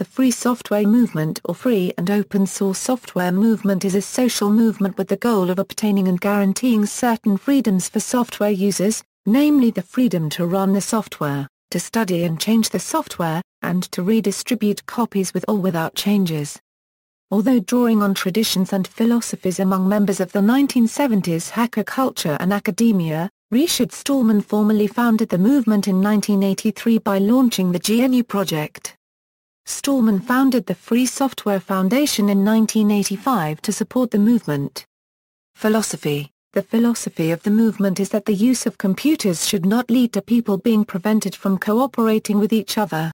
The free software movement or free and open source software movement is a social movement with the goal of obtaining and guaranteeing certain freedoms for software users, namely the freedom to run the software, to study and change the software, and to redistribute copies with or without changes. Although drawing on traditions and philosophies among members of the 1970s hacker culture and academia, Richard Stallman formally founded the movement in 1983 by launching the GNU Project. Stallman founded the Free Software Foundation in 1985 to support the movement. Philosophy The philosophy of the movement is that the use of computers should not lead to people being prevented from cooperating with each other.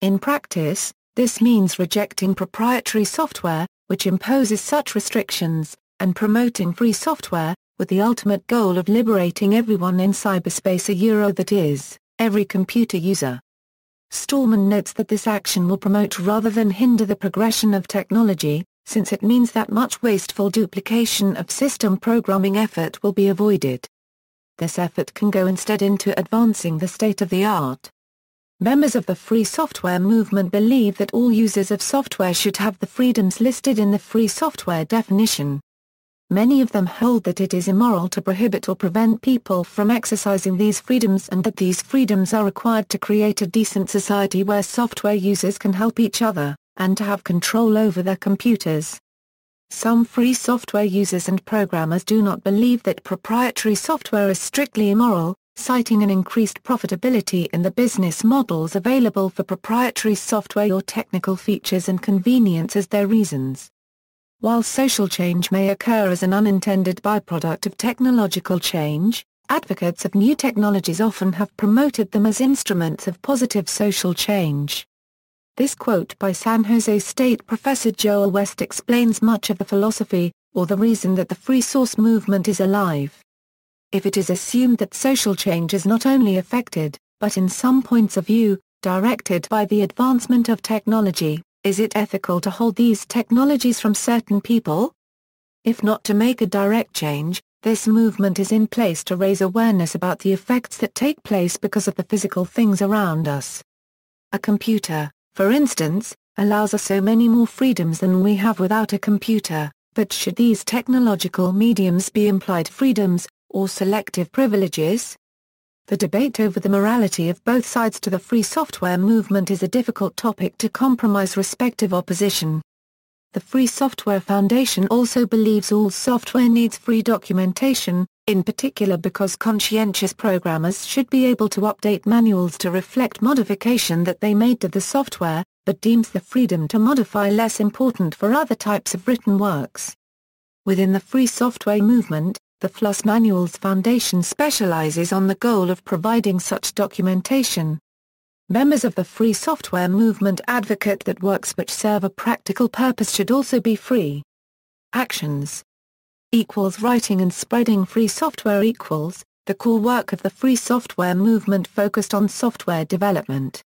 In practice, this means rejecting proprietary software, which imposes such restrictions, and promoting free software, with the ultimate goal of liberating everyone in cyberspace a euro that is, every computer user. Stallman notes that this action will promote rather than hinder the progression of technology, since it means that much wasteful duplication of system programming effort will be avoided. This effort can go instead into advancing the state of the art. Members of the free software movement believe that all users of software should have the freedoms listed in the free software definition. Many of them hold that it is immoral to prohibit or prevent people from exercising these freedoms and that these freedoms are required to create a decent society where software users can help each other, and to have control over their computers. Some free software users and programmers do not believe that proprietary software is strictly immoral, citing an increased profitability in the business models available for proprietary software or technical features and convenience as their reasons. While social change may occur as an unintended byproduct of technological change, advocates of new technologies often have promoted them as instruments of positive social change. This quote by San Jose State professor Joel West explains much of the philosophy, or the reason that the free source movement is alive if it is assumed that social change is not only affected, but in some points of view, directed by the advancement of technology, is it ethical to hold these technologies from certain people? If not to make a direct change, this movement is in place to raise awareness about the effects that take place because of the physical things around us. A computer, for instance, allows us so many more freedoms than we have without a computer, but should these technological mediums be implied freedoms, or selective privileges? The debate over the morality of both sides to the free software movement is a difficult topic to compromise respective opposition. The Free Software Foundation also believes all software needs free documentation, in particular because conscientious programmers should be able to update manuals to reflect modification that they made to the software, but deems the freedom to modify less important for other types of written works. Within the free software movement, the FLOSS Manuals Foundation specializes on the goal of providing such documentation. Members of the free software movement advocate that works which serve a practical purpose should also be free. Actions equals writing and spreading free software equals, the core work of the free software movement focused on software development.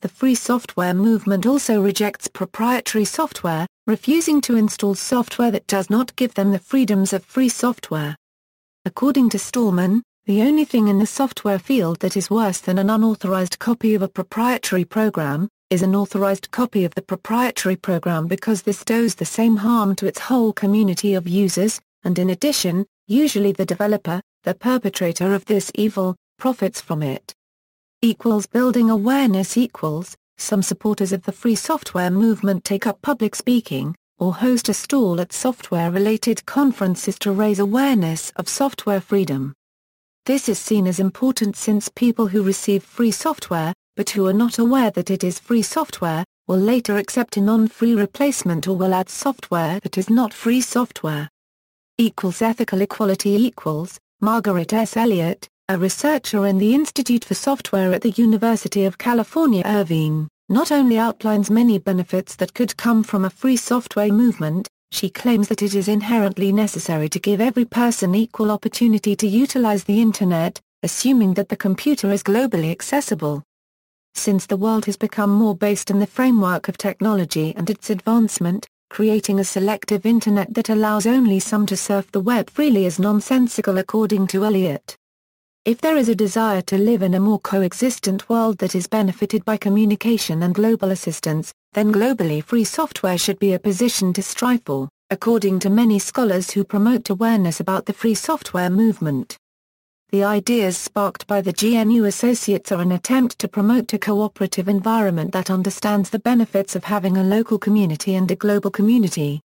The free software movement also rejects proprietary software, refusing to install software that does not give them the freedoms of free software. According to Stallman, the only thing in the software field that is worse than an unauthorized copy of a proprietary program, is an authorized copy of the proprietary program because this does the same harm to its whole community of users, and in addition, usually the developer, the perpetrator of this evil, profits from it equals building awareness equals, some supporters of the free software movement take up public speaking, or host a stall at software-related conferences to raise awareness of software freedom. This is seen as important since people who receive free software, but who are not aware that it is free software, will later accept a non-free replacement or will add software that is not free software. Equals ethical equality equals, Margaret S. Elliott, a researcher in the Institute for Software at the University of California Irvine, not only outlines many benefits that could come from a free software movement, she claims that it is inherently necessary to give every person equal opportunity to utilize the Internet, assuming that the computer is globally accessible. Since the world has become more based in the framework of technology and its advancement, creating a selective Internet that allows only some to surf the web freely is nonsensical according to Elliott. If there is a desire to live in a more coexistent world that is benefited by communication and global assistance, then globally free software should be a position to strive for, according to many scholars who promote awareness about the free software movement. The ideas sparked by the GNU Associates are an attempt to promote a cooperative environment that understands the benefits of having a local community and a global community.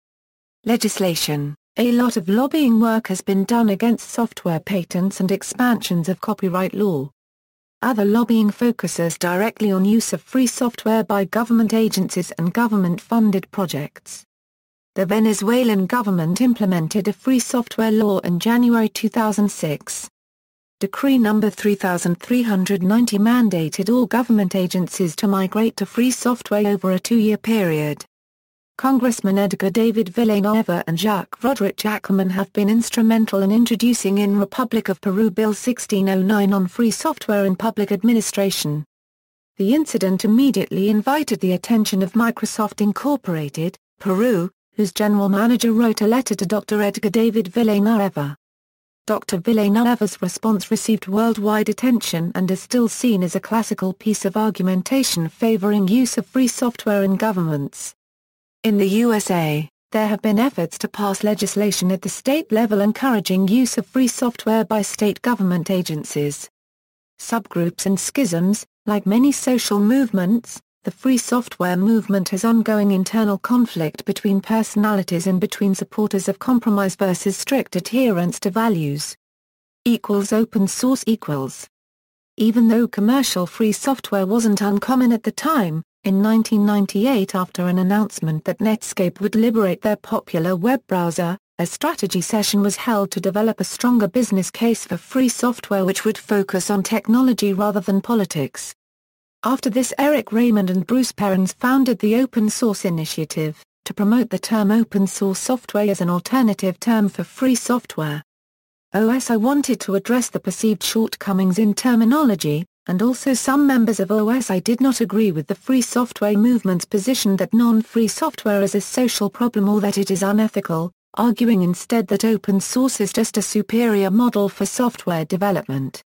Legislation A lot of lobbying work has been done against software patents and expansions of copyright law. Other lobbying focuses directly on use of free software by government agencies and government-funded projects. The Venezuelan government implemented a free software law in January 2006. Decree No. 3390 mandated all government agencies to migrate to free software over a two-year period. Congressman Edgar David Villanueva and Jacques Rodrich Ackerman have been instrumental in introducing in Republic of Peru Bill 1609 on free software in public administration. The incident immediately invited the attention of Microsoft Incorporated, Peru, whose general manager wrote a letter to Dr. Edgar David Villanueva. Dr. Villanueva's response received worldwide attention and is still seen as a classical piece of argumentation favoring use of free software in governments. In the USA, there have been efforts to pass legislation at the state level encouraging use of free software by state government agencies. Subgroups and schisms, like many social movements, the free software movement has ongoing internal conflict between personalities and between supporters of compromise versus strict adherence to values. Equals open source equals. Even though commercial free software wasn't uncommon at the time, in 1998 after an announcement that Netscape would liberate their popular web browser, a strategy session was held to develop a stronger business case for free software which would focus on technology rather than politics. After this Eric Raymond and Bruce Perens founded the Open Source Initiative, to promote the term open source software as an alternative term for free software. OSI wanted to address the perceived shortcomings in terminology, and also some members of OSI did not agree with the free software movement's position that non-free software is a social problem or that it is unethical, arguing instead that open source is just a superior model for software development.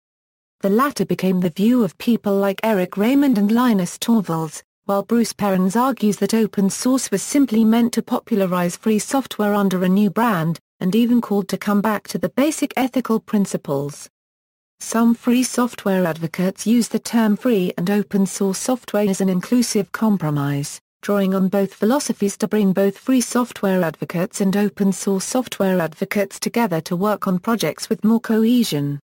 The latter became the view of people like Eric Raymond and Linus Torvalds, while Bruce Perens argues that open source was simply meant to popularize free software under a new brand, and even called to come back to the basic ethical principles. Some free software advocates use the term free and open source software as an inclusive compromise, drawing on both philosophies to bring both free software advocates and open source software advocates together to work on projects with more cohesion.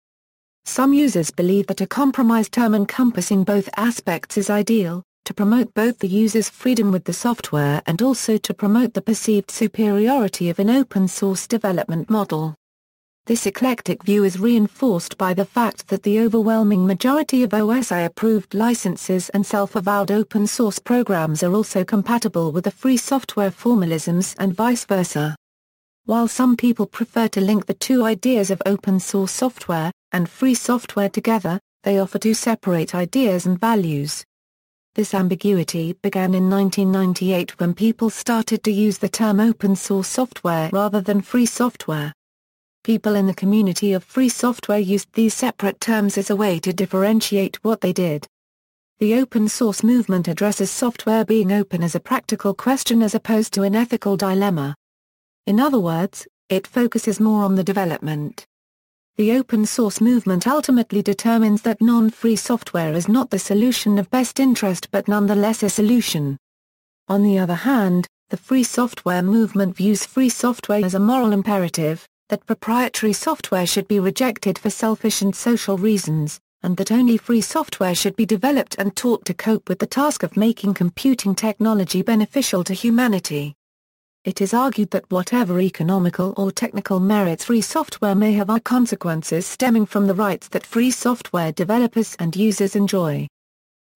Some users believe that a compromise term encompassing both aspects is ideal, to promote both the user's freedom with the software and also to promote the perceived superiority of an open source development model. This eclectic view is reinforced by the fact that the overwhelming majority of OSI-approved licenses and self-avowed open-source programs are also compatible with the free software formalisms and vice versa. While some people prefer to link the two ideas of open-source software and free software together, they offer two separate ideas and values. This ambiguity began in 1998 when people started to use the term open-source software rather than free software. People in the community of free software used these separate terms as a way to differentiate what they did. The open source movement addresses software being open as a practical question as opposed to an ethical dilemma. In other words, it focuses more on the development. The open source movement ultimately determines that non-free software is not the solution of best interest but nonetheless a solution. On the other hand, the free software movement views free software as a moral imperative, that proprietary software should be rejected for selfish and social reasons, and that only free software should be developed and taught to cope with the task of making computing technology beneficial to humanity. It is argued that whatever economical or technical merits free software may have are consequences stemming from the rights that free software developers and users enjoy.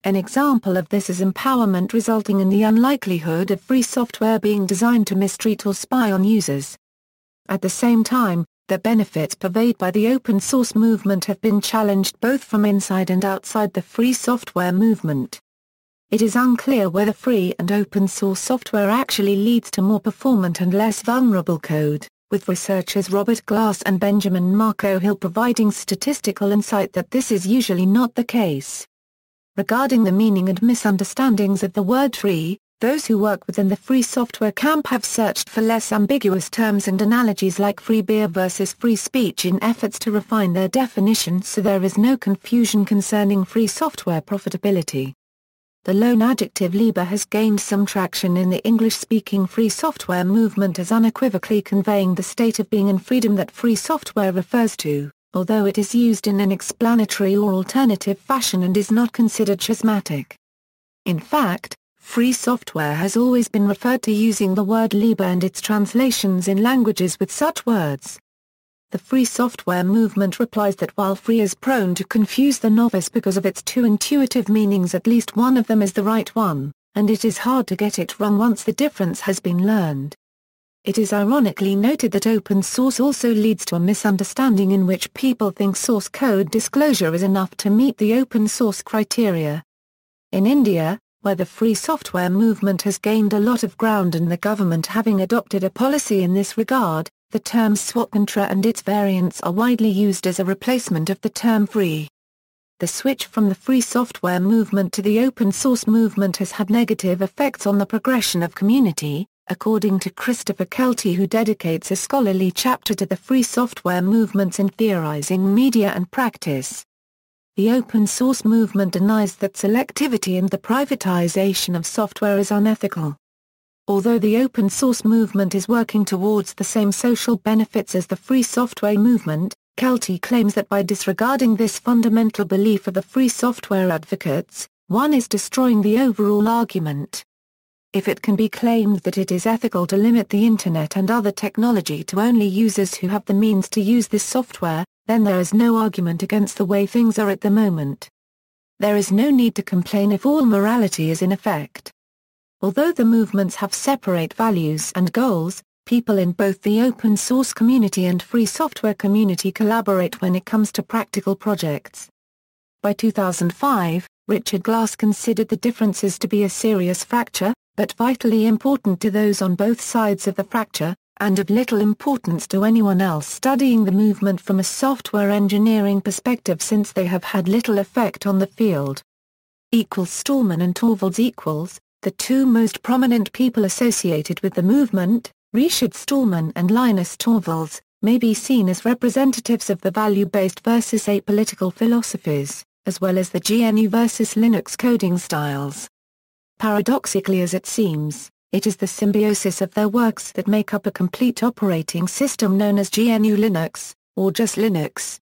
An example of this is empowerment resulting in the unlikelihood of free software being designed to mistreat or spy on users. At the same time, the benefits purveyed by the open source movement have been challenged both from inside and outside the free software movement. It is unclear whether free and open source software actually leads to more performant and less vulnerable code, with researchers Robert Glass and Benjamin Mako Hill providing statistical insight that this is usually not the case. Regarding the meaning and misunderstandings of the word free, those who work within the free software camp have searched for less ambiguous terms and analogies like free beer versus free speech in efforts to refine their definition so there is no confusion concerning free software profitability. The loan adjective libre has gained some traction in the English-speaking free software movement as unequivocally conveying the state of being in freedom that free software refers to, although it is used in an explanatory or alternative fashion and is not considered schismatic. In fact, Free software has always been referred to using the word Libre and its translations in languages with such words. The free software movement replies that while free is prone to confuse the novice because of its two intuitive meanings at least one of them is the right one, and it is hard to get it wrong once the difference has been learned. It is ironically noted that open source also leads to a misunderstanding in which people think source code disclosure is enough to meet the open source criteria. In India, where the free software movement has gained a lot of ground and the government having adopted a policy in this regard, the term Swatantra and its variants are widely used as a replacement of the term free. The switch from the free software movement to the open source movement has had negative effects on the progression of community, according to Christopher Kelty who dedicates a scholarly chapter to the free software movements in theorizing media and practice. The open source movement denies that selectivity and the privatization of software is unethical. Although the open source movement is working towards the same social benefits as the free software movement, Kelty claims that by disregarding this fundamental belief of the free software advocates, one is destroying the overall argument. If it can be claimed that it is ethical to limit the Internet and other technology to only users who have the means to use this software, then there is no argument against the way things are at the moment. There is no need to complain if all morality is in effect. Although the movements have separate values and goals, people in both the open source community and free software community collaborate when it comes to practical projects. By 2005, Richard Glass considered the differences to be a serious fracture, but vitally important to those on both sides of the fracture, and of little importance to anyone else studying the movement from a software engineering perspective since they have had little effect on the field. Equals Stallman and Torvalds equals, the two most prominent people associated with the movement, Richard Stallman and Linus Torvalds, may be seen as representatives of the value-based versus apolitical philosophies, as well as the GNU versus Linux coding styles. Paradoxically as it seems, it is the symbiosis of their works that make up a complete operating system known as GNU Linux, or just Linux.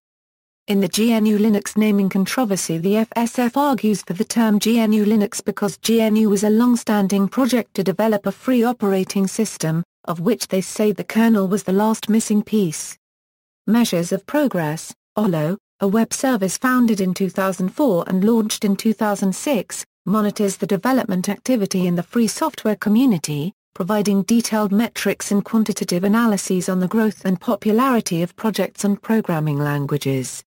In the GNU Linux naming controversy the FSF argues for the term GNU Linux because GNU was a long-standing project to develop a free operating system, of which they say the kernel was the last missing piece. Measures of Progress, Ohloh, a web service founded in 2004 and launched in 2006, monitors the development activity in the free software community, providing detailed metrics and quantitative analyses on the growth and popularity of projects and programming languages.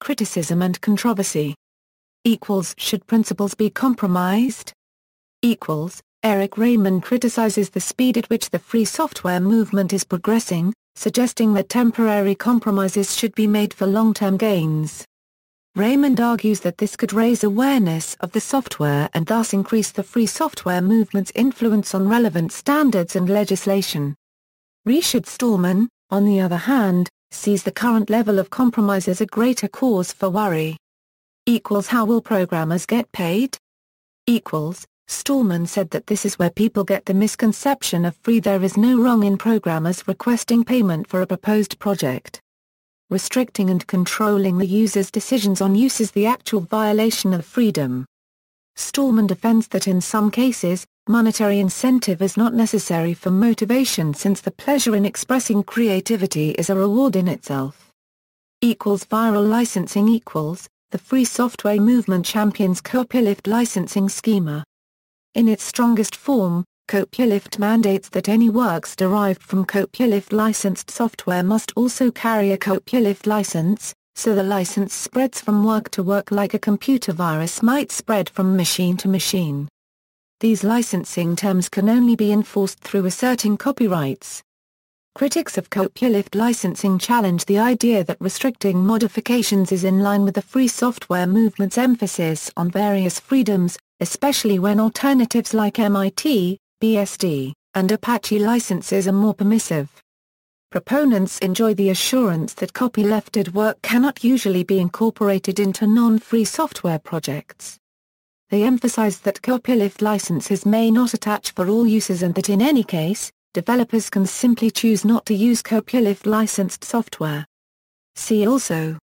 Criticism and controversy. Equals Should principles be compromised? Equals Eric Raymond criticizes the speed at which the free software movement is progressing, suggesting that temporary compromises should be made for long-term gains. Raymond argues that this could raise awareness of the software and thus increase the free software movement's influence on relevant standards and legislation. Richard Stallman, on the other hand, sees the current level of compromise as a greater cause for worry. Equals How will programmers get paid? Equals, Stallman said that this is where people get the misconception of free there is no wrong in programmers requesting payment for a proposed project restricting and controlling the user's decisions on use is the actual violation of freedom. Stallman defends that in some cases, monetary incentive is not necessary for motivation since the pleasure in expressing creativity is a reward in itself. Equals viral licensing equals, the free software movement champions copyleft licensing schema. In its strongest form, Copyleft mandates that any works derived from copyleft licensed software must also carry a copyleft license, so the license spreads from work to work like a computer virus might spread from machine to machine. These licensing terms can only be enforced through asserting copyrights. Critics of copyleft licensing challenge the idea that restricting modifications is in line with the free software movement's emphasis on various freedoms, especially when alternatives like MIT, BSD, and Apache licenses are more permissive. Proponents enjoy the assurance that copylefted work cannot usually be incorporated into non-free software projects. They emphasize that copyleft licenses may not attach for all uses and that in any case, developers can simply choose not to use copyleft licensed software. See also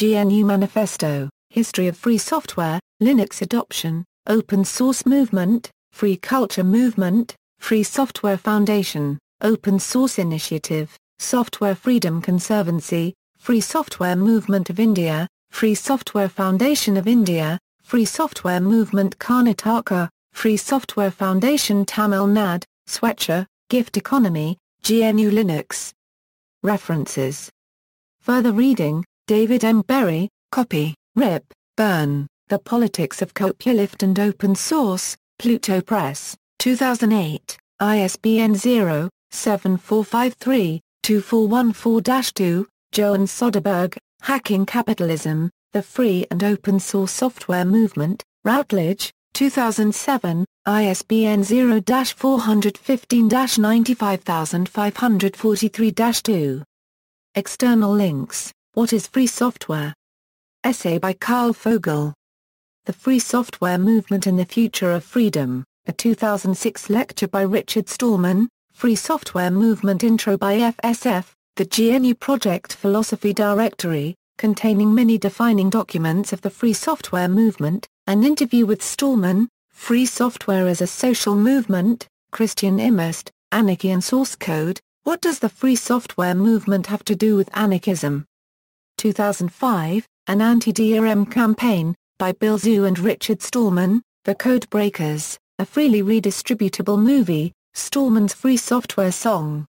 GNU Manifesto, History of Free Software, Linux Adoption, Open Source Movement, Free Culture Movement, Free Software Foundation, Open Source Initiative, Software Freedom Conservancy, Free Software Movement of India, Free Software Foundation of India, Free Software Movement Karnataka, Free Software Foundation Tamil Nadu, Swechha, Gift Economy, GNU Linux. References. Further reading, David M. Berry, copy, Rip, Burn. The Politics of Copyleft and Open Source, Pluto Press, 2008, ISBN 0-7453-2414-2, Johan Soderberg, Hacking Capitalism, The Free and Open Source Software Movement, Routledge, 2007, ISBN 0-415-95543-2. External links, What is Free Software? Essay by Karl Fogel. The Free Software Movement and the Future of Freedom, a 2006 lecture by Richard Stallman, Free Software Movement Intro by FSF, the GNU Project Philosophy Directory, containing many defining documents of the free software movement, an interview with Stallman, Free Software as a Social Movement, Christian Imhorst, Anarchy and Source Code, What Does the Free Software Movement Have to Do with Anarchism? 2005, An Anti-DRM Campaign, by Bill Xu and Richard Stallman, The Code Breakers, a freely redistributable movie, Stallman's Free Software Song.